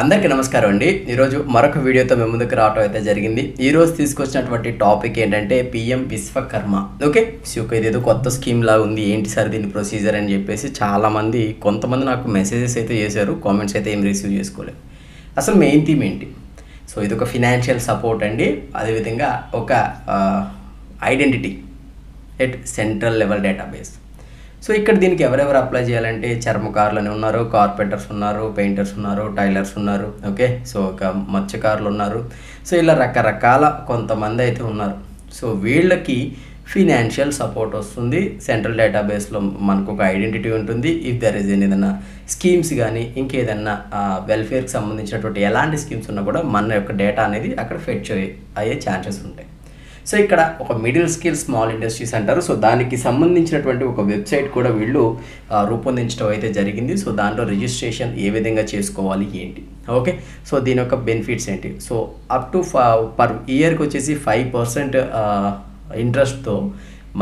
అందరికీ నమస్కారం అండి. ఈరోజు మరొక వీడియోతో మేము ముందుకు రావటం అయితే జరిగింది. ఈరోజు తీసుకొచ్చినటువంటి టాపిక్ ఏంటంటే పిఎం విశ్వకర్మ. ఓకే? సో ఒక ఇదేదో కొత్త స్కీమ్ లాగా ఉంది. ఏంటి సార్ దీని ప్రొసీజర్ అని చెప్పేసి చాలామంది కొంతమంది నాకు మెసేజెస్ అయితే చేశారు. కామెంట్స్ అయితే ఏం రిసీవ్ చేసుకోలేదు. అసలు మెయిన్ థీమ్ ఏంటి? సో ఇది ఒక ఫినాన్షియల్ సపోర్ట్ అండి. అదేవిధంగా ఒక identity at central level database. So ఇక్కడ దీనికి ఎవరెవరు అప్లై చేయాలంటే చర్మకారులు అని ఉన్నారు కార్పెంటర్స్ ఉన్నారు పెయింటర్స్ ఉన్నారు టైలర్స్ ఉన్నారు ఓకే సో ఒక మత్స్యకారులు ఉన్నారు. సో ఇలా రకరకాల కొంతమంది అయితే ఉన్నారు. సో వీళ్ళకి ఫినాన్షియల్ సపోర్ట్ వస్తుంది. సెంట్రల్ డేటాబేస్లో మనకు ఒక ఐడెంటిటీ ఉంటుంది. ఇఫ్ దర్ ఇస్ ఏదైనా స్కీమ్స్ కానీ ఇంకేదన్నా వెల్ఫేర్కి సంబంధించినటువంటి ఎలాంటి స్కీమ్స్ ఉన్నా కూడా మన యొక్క డేటా అనేది అక్కడ ఫెచ్ అయ్యే ఛాన్సెస్ ఉంటాయి. సో ఇక్కడ ఒక మిడిల్ స్కిల్ స్మాల్ ఇండస్ట్రీస్ అంటారు. సో దానికి సంబంధించినటువంటి ఒక వెబ్సైట్ కూడా వీళ్ళు రూపొందించడం అయితే జరిగింది. సో దాంట్లో రిజిస్ట్రేషన్ ఏ విధంగా చేసుకోవాలి ఏంటి? ఓకే? సో దీని యొక్క బెనిఫిట్స్ ఏంటి? సో అప్ టు పర్ ఇయర్కి వచ్చేసి ఫైవ్ పర్సెంట్ ఇంట్రెస్ట్తో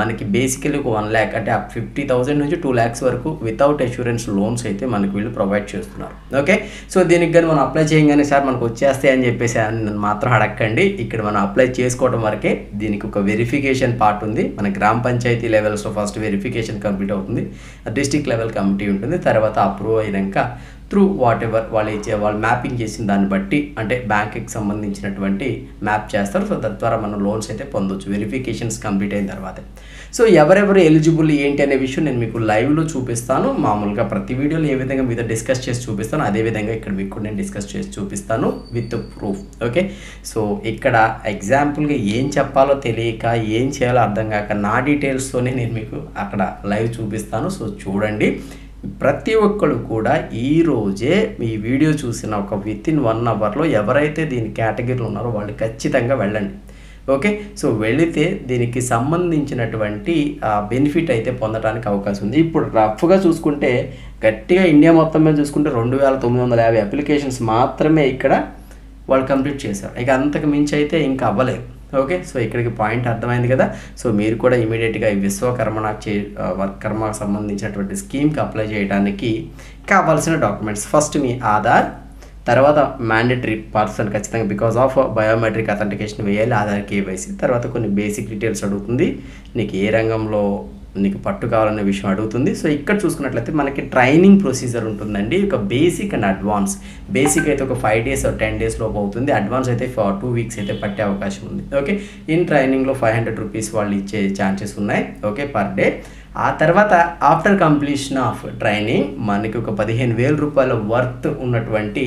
మనకి బేసికలీ ఒక వన్ ల్యాక్ అంటే ఫిఫ్టీ థౌసండ్ నుంచి టూ ల్యాక్స్ వరకు వితౌట్ అష్యూరెన్స్ లోన్స్ అయితే మనకి వీళ్ళు ప్రొవైడ్ చేస్తున్నారు. ఓకే సో దీనికి కానీ మనం అప్లై చేయగానే సార్ మనకు వచ్చేస్తాయి అని చెప్పేసి అని మాత్రం అడగండి ఇక్కడ మనం అప్లై చేసుకోవడం వరకే దీనికి ఒక వెరిఫికేషన్ పార్ట్ ఉంది. మన గ్రామ పంచాయతీ లెవెల్స్లో ఫస్ట్ వెరిఫికేషన్ కంప్లీట్ అవుతుంది. డిస్టిక్ లెవెల్ కమిటీ ఉంటుంది. తర్వాత అప్రూవ్ అయినాక త్రూ వాట్ ఎవర్ వాళ్ళు ఇచ్చే వాళ్ళు మ్యాపింగ్ చేసిన దాన్ని బట్టి అంటే బ్యాంక్కి సంబంధించినటువంటి మ్యాప్ చేస్తారు. సో తద్వారా మనం లోన్స్ అయితే పొందొచ్చు. వెరిఫికేషన్స్ కంప్లీట్ అయిన తర్వాత. సో ఎవరెవరు ఎలిజిబుల్ ఏంటి అనే విషయం నేను మీకు లైవ్లో చూపిస్తాను. మామూలుగా ప్రతి వీడియోలో ఏ విధంగా మీతో డిస్కస్ చేసి చూపిస్తాను అదే విధంగా ఇక్కడ మీకు నేను డిస్కస్ చేసి చూపిస్తాను విత్ ప్రూఫ్ ఓకే సో ఇక్కడ ఎగ్జాంపుల్గా ఏం చెప్పాలో తెలియక ఏం చేయాలో అర్థం కాక నా డీటెయిల్స్తోనే నేను మీకు అక్కడ లైవ్ చూపిస్తాను. సో చూడండి. ప్రతి ఒక్కరు కూడా ఈ రోజే వీడియో చూసిన ఒక విత్ ఇన్ వన్ అవర్లో ఎవరైతే దీని కేటగిరీలో ఉన్నారో వాళ్ళు ఖచ్చితంగా వెళ్ళండి. ఓకే? సో వెళితే దీనికి సంబంధించినటువంటి బెనిఫిట్ అయితే పొందడానికి అవకాశం ఉంది. ఇప్పుడు రఫ్గా చూసుకుంటే గట్టిగా ఇండియా మొత్తం మీద చూసుకుంటే రెండు వేల తొమ్మిది వందల యాభై అప్లికేషన్స్ మాత్రమే ఇక్కడ వాళ్ళు కంప్లీట్ చేశారు. ఇక అంతకు మించి అయితే ఇంకా అవ్వలేదు. ఓకే సో ఇక్కడికి పాయింట్ అర్థమైంది కదా. సో మీరు కూడా ఇమీడియట్గా ఈ విశ్వకర్మ చే వర్క్ కర్మకు సంబంధించినటువంటి స్కీమ్కి అప్లై చేయడానికి కావాల్సిన డాక్యుమెంట్స్ ఫస్ట్ మీ ఆధార్ తర్వాత మ్యాండేటరీ పర్సన్ ఖచ్చితంగా బికాస్ ఆఫ్ బయోమెట్రిక్ అథెంటికేషన్ వేయాలి ఆధార్ కేవైసీ తర్వాత కొన్ని బేసిక్ డీటెయిల్స్ అడుగుతుంది. నీకు ఏ రంగంలో నీకు పట్టు కావాలనే విషయం అడుగుతుంది. సో ఇక్కడ చూసుకున్నట్లయితే మనకి ట్రైనింగ్ ప్రొసీజర్ ఉంటుందండి. ఒక బేసిక్ అండ్ అడ్వాన్స్ బేసిక్ అయితే ఒక ఫైవ్ డేస్ టెన్ డేస్ లోపు అవుతుంది. అడ్వాన్స్ అయితే టూ వీక్స్ అయితే పట్టే అవకాశం ఉంది. ఓకే ఇన్ ట్రైనింగ్లో ఫైవ్ హండ్రెడ్ రూపీస్ వాళ్ళు ఇచ్చే ఛాన్సెస్ ఉన్నాయి. ఓకే పర్ డే ఆ తర్వాత ఆఫ్టర్ కంప్లీషన్ ఆఫ్ ట్రైనింగ్ మనకి ఒక పదిహేను వేల రూపాయల వర్త్ ఉన్నటువంటి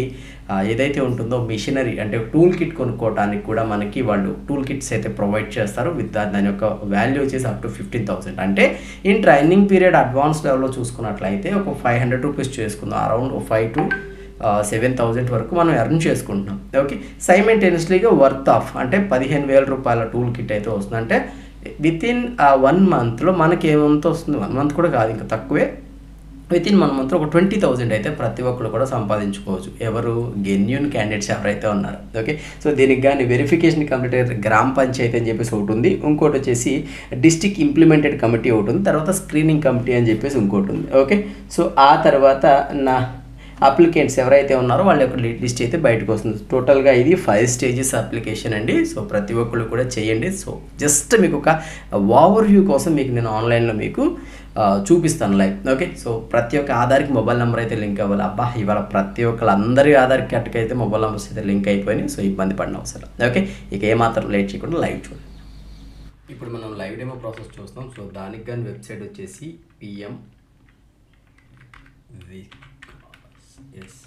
ఏదైతే ఉంటుందో మిషనరీ అంటే టూల్ కిట్ కొనుక్కోవడానికి కూడా మనకి వాళ్ళు టూల్ కిట్స్ అయితే ప్రొవైడ్ చేస్తారు విత్ దాని యొక్క వాల్యూ వచ్చేసి అప్ టు ఫిఫ్టీన్ థౌసండ్. అంటే ఇన్ ట్రైనింగ్ పీరియడ్ అడ్వాన్స్ లెవెల్లో చూసుకున్నట్లయితే ఒక ఫైవ్ హండ్రెడ్ రూపీస్ చేసుకుందాం around five to seven thousand వరకు మనం ఎర్న్ చేసుకుంటున్నాం. ఓకే? సైమెంటేనియస్లీగా వర్త్ ఆఫ్ అంటే పదిహేను వేల రూపాయల టూల్ కిట్ అయితే వస్తుంది. అంటే విత్ ఇన్ వన్ మంత్లో మనకి ఏమంత వస్తుంది? వన్ మంత్ కూడా కాదు ఇంకా తక్కువే. విత్ ఇన్ వన్ మంత్లో ఒక ట్వంటీ థౌజండ్ అయితే ప్రతి ఒక్కరు కూడా సంపాదించుకోవచ్చు. ఎవరు గెన్యూన్ క్యాండిడేట్స్ ఎవరైతే ఉన్నారు. ఓకే సో దీనికి కానీ వెరిఫికేషన్ కమిటీ గ్రామ పంచాయతీ అని చెప్పేసి ఒకటి ఉంది. ఇంకోటి వచ్చేసి డిస్టిక్ ఇంప్లిమెంటెడ్ కమిటీ ఒకటి ఉంది. తర్వాత స్క్రీనింగ్ కమిటీ అని చెప్పేసి ఇంకోటి ఉంది. ఓకే సో ఆ తర్వాత నా అప్లికెంట్స్ ఎవరైతే ఉన్నారో వాళ్ళ యొక్క లిస్ట్ అయితే బయటకు వస్తుంది. టోటల్గా ఇది ఫైవ్ స్టేజెస్ అప్లికేషన్ అండి. సో ప్రతి ఒక్కళ్ళు కూడా చేయండి. సో జస్ట్ మీకు ఒక ఓవర్ వ్యూ కోసం మీకు నేను ఆన్లైన్లో మీకు చూపిస్తాను లైవ్. ఓకే సో ప్రతి ఒక్క ఆధార్కి మొబైల్ నెంబర్ అయితే లింక్ అవ్వాలి. అబ్బా ఇవాళ ప్రతి ఒక్కరు అందరి ఆధార్ కార్డ్కి అయితే మొబైల్ నెంబర్స్ అయితే లింక్ అయిపోయినాయి. సో ఇబ్బంది పడిన అవసరం ఓకే ఇక ఏమాత్రం లేట్ చేయకుండా లైవ్ చూడండి. ఇప్పుడు మనం లైవ్ డెమో ప్రాసెస్ చూస్తాం సో దానికి కానీ వెబ్సైట్ వచ్చేసి పిఎం ఎస్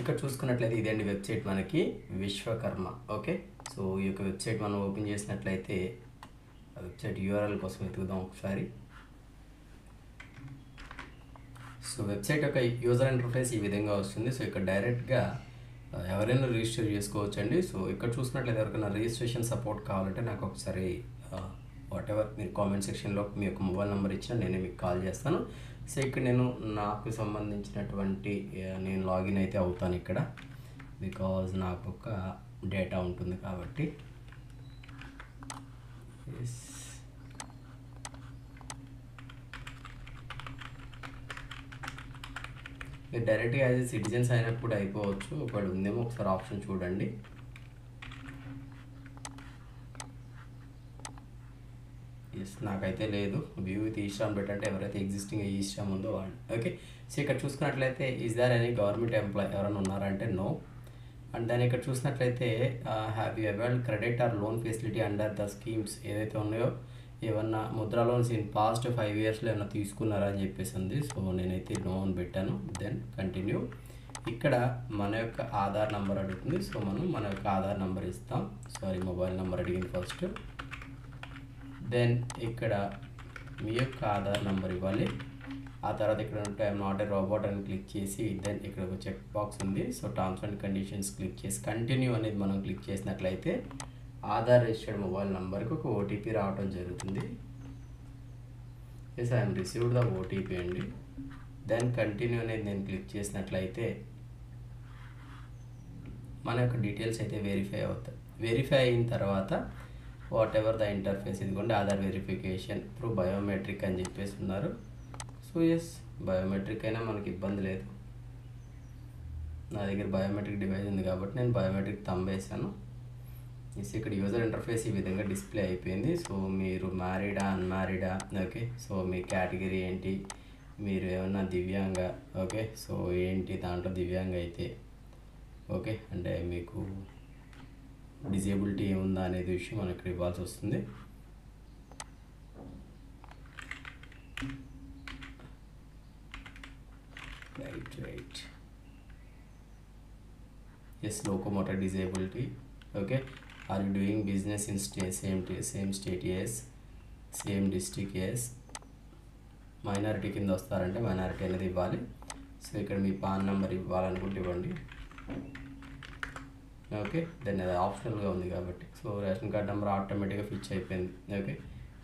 ఇక్కడ చూసుకున్నట్లయితే ఇదండి వెబ్సైట్ మనకి విశ్వకర్మ. ఓకే సో ఈ యొక్క వెబ్సైట్ మనం ఓపెన్ చేసినట్లయితే ఆ వెబ్సైట్ యూఆర్ఎల్ కోసం వెతుకుదాం ఒకసారి. సో వెబ్సైట్ యొక్క యూజర్ ఇంటర్ఫేస్ ఈ విధంగా వస్తుంది. సో ఇక్కడ డైరెక్ట్గా ఎవరైనా రిజిస్టర్ చేసుకోవచ్చండి. సో ఇక్కడ చూసినట్లయితే ఎవరికైనా రిజిస్ట్రేషన్ సపోర్ట్ కావాలంటే నాకు ఒకసారి వాట్ ఎవర్ మీరు కామెంట్ సెక్షన్లో మీ యొక్క మొబైల్ నెంబర్ ఇచ్చిన నేనే మీకు కాల్ చేస్తాను. సో ఇక్కడ నేను నాకు సంబంధించినటువంటి నేను లాగిన్ అయితే అవుతాను ఇక్కడ. బికాజ్ నాకు ఒక డేటా ఉంటుంది కాబట్టి. మీరు డైరెక్ట్గా యాజ్ సిటిజన్స్ అయినప్పుడు అయిపోవచ్చు. ఒకటి ఉందేమో ఒకసారి ఆప్షన్ చూడండి. ఎస్ నాకైతే లేదు. వ్యూ విత్ ఈస్ట్రామ్ పెట్టంటే ఎవరైతే ఎగ్జిస్టింగ్ ఈస్ట్రామ్ ఉందో వాళ్ళు. ఓకే సో ఇక్కడ చూసుకున్నట్లయితే is there any government employee ఎవరైనా ఉన్నారంటే నో అండ్ దాని ఇక్కడ చూసినట్లయితే have you availed credit or loan facility under the schemes ఏదైతే ఉన్నాయో ఏమన్నా Mudra loans in past five ఇయర్స్లో ఏమన్నా తీసుకున్నారా అని చెప్పేసి ఉంది. సో నేనైతే నో అని పెట్టాను. దెన్ కంటిన్యూ ఇక్కడ మన యొక్క ఆధార్ నెంబర్ అడుగుతుంది. సో మనం మన యొక్క ఆధార్ నెంబర్ ఇస్తాం. సారీ మొబైల్ నెంబర్ అడిగింది ఫస్ట్ దెన్ ఇక్కడ మీ యొక్క ఆధార్ నెంబర్ ఇవ్వాలి. ఆ తర్వాత ఇక్కడ ఉంటే ఐఎమ్ నాట్ ఏ రోబోట్ అని క్లిక్ చేసి దెన్ ఇక్కడ ఒక చెక్ బాక్స్ ఉంది. So terms and conditions click చేసి కంటిన్యూ అనేది మనం క్లిక్ చేసినట్లయితే ఆధార్ రిజిస్టర్డ్ మొబైల్ నెంబర్కి ఒక ఓటీపీ రావడం జరుగుతుంది. Yes I'm received the OTP అండి. దెన్ కంటిన్యూ అనేది నేను క్లిక్ చేసినట్లయితే మన యొక్క డీటెయిల్స్ అయితే వెరిఫై అవుతాయి. వెరిఫై అయిన తర్వాత వాట్ ఎవర్ ద ఇంటర్ఫేస్ ఇదిగోండి ఆధార్ వెరిఫికేషన్ ఇప్పుడు బయోమెట్రిక్ అని చెప్పేసి ఉన్నారు. సో ఎస్ బయోమెట్రిక్ అయినా మనకి ఇబ్బంది లేదు. నా దగ్గర బయోమెట్రిక్ డివైస్ ఉంది కాబట్టి నేను బయోమెట్రిక్ తంబేసాను ఎస్ ఇక్కడ యూజర్ ఇంటర్ఫేస్ ఈ విధంగా డిస్ప్లే అయిపోయింది. సో మీరు మ్యారీడా అన్మ్యారీడా ఓకే సో మీ కేటగిరీ ఏంటి? మీరు ఏమన్నా దివ్యాంగ ఓకే సో ఏంటి దాంట్లో దివ్యాంగ అయితే ఓకే అంటే మీకు డిజేబిలిటీ ఏముందా అనేది విషయం మనం ఇక్కడ ఇవ్వాల్సి వస్తుంది. Right right yes locomotor disability okay are you doing business in stay same same state yes same district yes minority కింద వస్తారంటే మైనారిటీ అనేది ఇవ్వాలి. సో ఇక్కడ మీ పాన్ నెంబర్ ఇవ్వాలనుకుంటే ఇవ్వండి. ఓకే? దాన్ని అది ఆప్షనల్గా ఉంది కాబట్టి. సో రేషన్ కార్డ్ నెంబర్ ఆటోమేటిక్గా ఫిచ్ అయిపోయింది. ఓకే?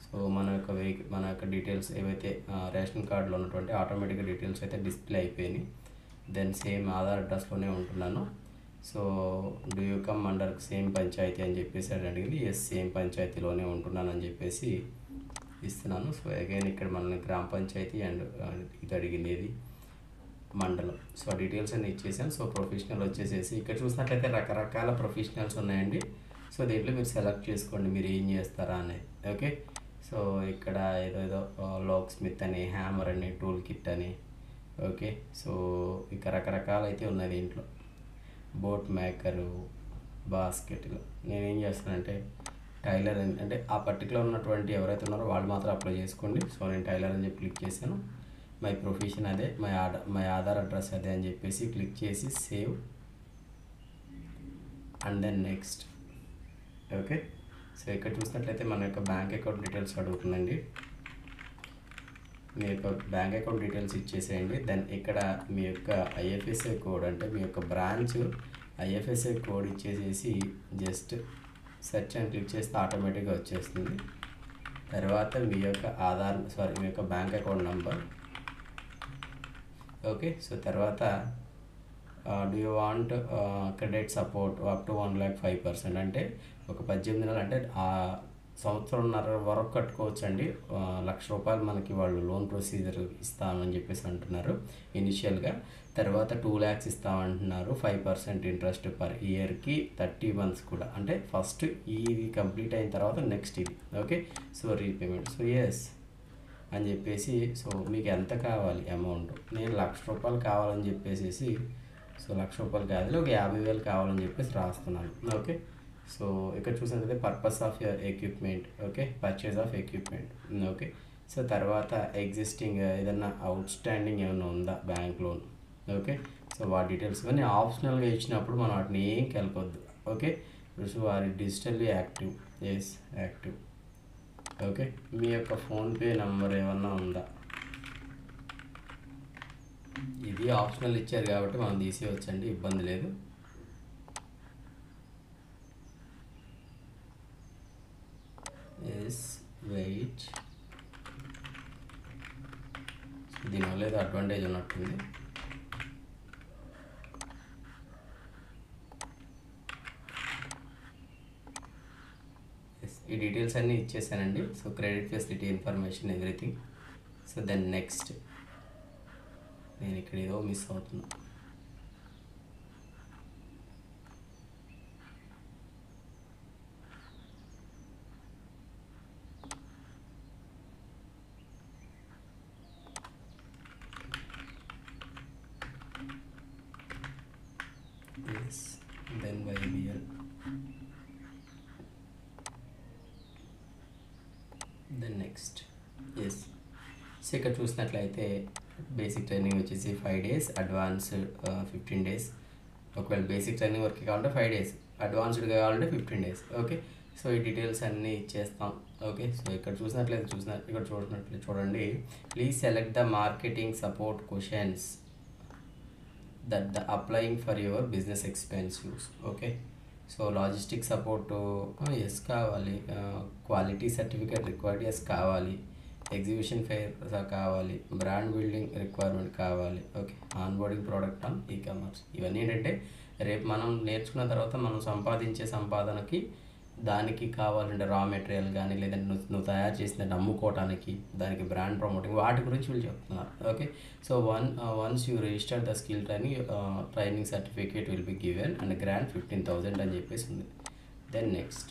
సో మన యొక్క వెహికల్ మన యొక్క డీటెయిల్స్ ఏవైతే రేషన్ కార్డులో ఉన్నటువంటి ఆటోమేటిక్గా డీటెయిల్స్ అయితే డిస్ప్లే అయిపోయినాయి. దెన్ సేమ్ ఆధార్ అడ్రస్లోనే ఉంటున్నాను. So do you come under same panchayat అని చెప్పేసి అని అడిగింది. ఎస్ సేమ్ పంచాయతీలోనే ఉంటున్నాను అని చెప్పేసి ఇస్తున్నాను. సో అగైన్ ఇక్కడ మన గ్రామ పంచాయతీ అండ్ ఇది అడిగింది ఇది మండలం. సో డీటెయిల్స్ అన్ని ఇచ్చేసాను సో ప్రొఫెషనల్ వచ్చేసేసి ఇక్కడ చూసినట్లయితే రకరకాల ప్రొఫెషనల్స్ ఉన్నాయండి. సో దీంట్లో మీరు సెలెక్ట్ చేసుకోండి మీరు ఏం చేస్తారా అనేది ఓకే? సో ఇక్కడ ఏదో ఏదో లోక్ స్మిత్ అని హ్యామర్ అని టూల్ కిట్ అని. ఓకే? సో ఇక రకరకాలు అయితే ఉన్నాయి దీంట్లో. బోట్ మేకరు బాస్కెట్లు. నేనేం చేస్తానంటే టైలర్ అని అంటే ఆ పర్టికులర్ ఉన్నటువంటి ఎవరైతే ఉన్నారో వాళ్ళు మాత్రం అప్లై చేసుకోండి. సో నేను టైలర్ అని చెప్పి క్లిక్ చేశాను. మై ప్రొఫెషన్ అదే my Aadhaar my Aadhaar address అదే అని చెప్పేసి క్లిక్ చేసి save. And then next. Okay? So ఇక్కడ చూసినట్లయితే మన యొక్క బ్యాంక్ అకౌంట్ డీటెయిల్స్ అడుగుతుందండి. మీ యొక్క బ్యాంక్ అకౌంట్ డీటెయిల్స్ ఇచ్చేసేయండి. దెన్ ఇక్కడ మీ యొక్క ఐఎఫ్ఎస్ఐ కోడ్ అంటే మీ యొక్క బ్రాంచ్ ఐఎఫ్ఎస్ఐ కోడ్ ఇచ్చేసేసి జస్ట్ సెర్చ్ అని క్లిక్ చేస్తే ఆటోమేటిక్గా వచ్చేస్తుంది. తర్వాత మీ యొక్క ఆధార్ సారీ మీ యొక్క bank account number okay so తర్వాత do you want credit support up to one lakh five percent అంటే ఒక పద్దెనిమిది నెలలు అంటే ఆ సంవత్సరంన్నర వరకు కట్టుకోవచ్చు అండి లక్ష రూపాయలు మనకి వాళ్ళు లోన్ ప్రొసీజర్ ఇస్తామని చెప్పేసి అంటున్నారు ఇనిషియల్గా. తర్వాత టూ ల్యాక్స్ ఇస్తామంటున్నారు ఫైవ్ పర్సెంట్ ఇంట్రెస్ట్ పర్ ఇయర్కి థర్టీ మంత్స్ కూడా. అంటే ఫస్ట్ ఇది కంప్లీట్ అయిన తర్వాత నెక్స్ట్ ఇది. Okay so repayment so yes అని చెప్పేసి సో మీకు ఎంత కావాలి అమౌంట్? నేను లక్ష రూపాయలు కావాలని చెప్పేసి సో లక్ష రూపాయలు కాదు ఒక యాభై వేలు కావాలని చెప్పేసి రాస్తున్నాను. ఓకే? సో ఇక్కడ చూసినట్లయితే purpose of your equipment okay? Purchase of equipment. Okay? So తర్వాత ఎగ్జిస్టింగ్ ఏదన్నా అవుట్ స్టాండింగ్ ఏమైనా ఉందా బ్యాంక్ లోన్? ఓకే? సో వాటి డీటెయిల్స్ ఇవన్నీ ఆప్షనల్గా ఇచ్చినప్పుడు మనం వాటిని ఏం కలపొద్దు. ఓకే? సో వారి digitally active. Yes active. Okay. మీ యొక్క ఫోన్పే నెంబర్ ఏమన్నా ఉందా? ఇది ఆప్షనల్ ఇచ్చారు కాబట్టి మనం తీసేయవచ్చండి ఇబ్బంది లేదు. ఎస్ వెయిట్ దీనివల్ల ఏదో అడ్వాంటేజ్ ఉన్నట్టుంది ఎస్ ఈ డీటెయిల్స్ అన్నీ ఇచ్చేసానండి. So credit facility information everything. So then next. నేను ఇక్కడ ఏదో మిస్ అవుతున్నాను నెక్స్ట్ ఎస్ సో ఇక్కడ చూసినట్లయితే బేసిక్ ట్రైనింగ్ వచ్చేసి five days advance fifteen days ఒకవేళ బేసిక్ ట్రైనింగ్ వర్క్ కావాలంటే ఫైవ్ డేస్ అడ్వాన్స్డ్గా కావాలంటే ఫిఫ్టీన్ డేస్ ఓకే సో ఈ డీటెయిల్స్ అన్నీ ఇచ్చేస్తాం. ఓకే సో ఇక్కడ చూసినట్లయితే చూసిన ఇక్కడ చూసినట్లయితే చూడండి. Please select the marketing support questions that the applying for your business expensives okay so logistic support yes కావాలి. క్వాలిటీ సర్టిఫికేట్ రిక్వైర్డ్ ఎస్ కావాలి. ఎగ్జిబిషన్ ఫెయిర్ కావాలి. బ్రాండ్ బిల్డింగ్ రిక్వైర్మెంట్ కావాలి. Okay onboarding product on ecommerce ఇవన్నీ ఏంటంటే రేపు మనం నేర్చుకున్న తర్వాత మనం సంపాదించే సంపాదనకి దానికి కావాలంటే రా మెటీరియల్ కానీ లేదంటే నువ్వు నువ్వు తయారు చేసిన అమ్ముకోవటానికి దానికి బ్రాండ్ ప్రమోటింగ్ వాటి గురించి వీళ్ళు చెప్తున్నారు. Okay so one once you register the skill training training certificate will be given and grand fifteen thousand అని చెప్పేసి ఉంది. Then next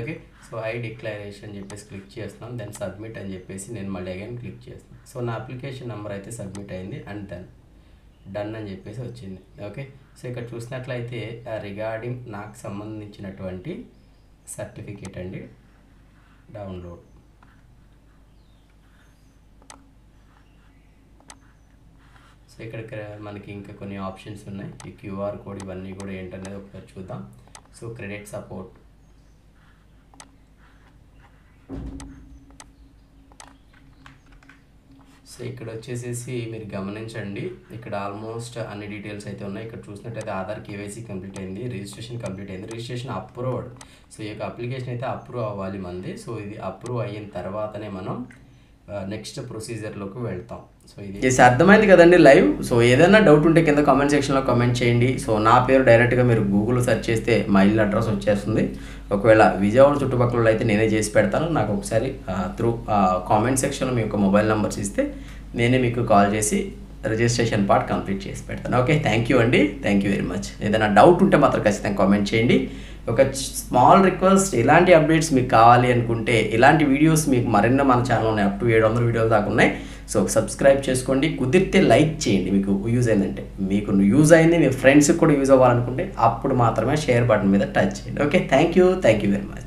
okay so I declaration అని చెప్పేసి క్లిక్ చేస్తున్నాను దెన్ సబ్మిట్ అని చెప్పేసి నేను మళ్ళీ అగైన్ క్లిక్ చేస్తున్నాను సో నా అప్లికేషన్ నెంబర్ అయితే సబ్మిట్ అయింది అండ్ దెన్ డన్ అని చెప్పేసి వచ్చింది. ఓకే సో ఇక్కడ చూసినట్లయితే uh, రిగార్డింగ్ నాకు సంబంధించినటువంటి సర్టిఫికేట్ అండి. డౌన్లోడ్. సో ఇక్కడ మనకి ఇంకా కొన్ని ఆప్షన్స్ ఉన్నాయి. ఈ క్యూఆర్ కోడ్ ఇవన్నీ కూడా ఏంటనేది ఒకసారి చూద్దాం. So credit support. సో ఇక్కడ వచ్చేసేసి మీరు గమనించండి. ఇక్కడ ఆల్మోస్ట్ అన్ని డీటెయిల్స్ అయితే ఉన్నాయి. ఇక్కడ చూసినట్టయితే ఆధార్ కేవైసీ కంప్లీట్ అయింది రిజిస్ట్రేషన్ కంప్లీట్ అయింది రిజిస్ట్రేషన్ అప్రూవ్డ్. సో ఈ యొక్క అప్లికేషన్ అయితే అప్రూవ్ అవ్వాలి మంది. సో ఇది అప్రూవ్ అయిన తర్వాతనే మనం నెక్స్ట్ ప్రొసీజర్లోకి వెళ్తాం. సో ఇది అర్థమైంది కదండి లైవ్. సో ఏదైనా డౌట్ ఉంటే కింద కామెంట్ సెక్షన్లో కామెంట్ చేయండి. సో నా పేరు డైరెక్ట్గా మీరు గూగుల్ సెర్చ్ చేస్తే మా ఇల్లు అడ్రస్ వచ్చేస్తుంది. ఒకవేళ విజయవాడ చుట్టుపక్కల అయితే నేనే చేసి పెడతాను. నాకు ఒకసారి త్రూ కామెంట్ సెక్షన్లో మీ యొక్క మొబైల్ నెంబర్స్ ఇస్తే నేనే మీకు కాల్ చేసి రిజిస్ట్రేషన్ పార్ట్ కంప్లీట్ చేసి పెడతాను. ఓకే థ్యాంక్ యూ అండి. థ్యాంక్ యూ వెరీ మచ్ ఏదైనా డౌట్ ఉంటే మాత్రం ఖచ్చితంగా కామెంట్ చేయండి. ఒక స్మాల్ రిక్వెస్ట్ ఇలాంటి అప్డేట్స్ మీకు కావాలి అనుకుంటే ఇలాంటి వీడియోస్ మీకు మరెన్నో మన ఛానల్ ఉన్నాయి అప్ టు ఏడు వందల వీడియోలు దాకా ఉన్నాయి. సో సబ్స్క్రైబ్ చేసుకోండి. కుదిరితే లైక్ చేయండి. మీకు యూజ్ అయిందంటే మీకు యూజ్ అయింది మీ ఫ్రెండ్స్కి కూడా యూజ్ అవ్వాలనుకుంటే అప్పుడు మాత్రమే షేర్ బటన్ మీద టచ్ చేయండి. Okay thank you thank you very much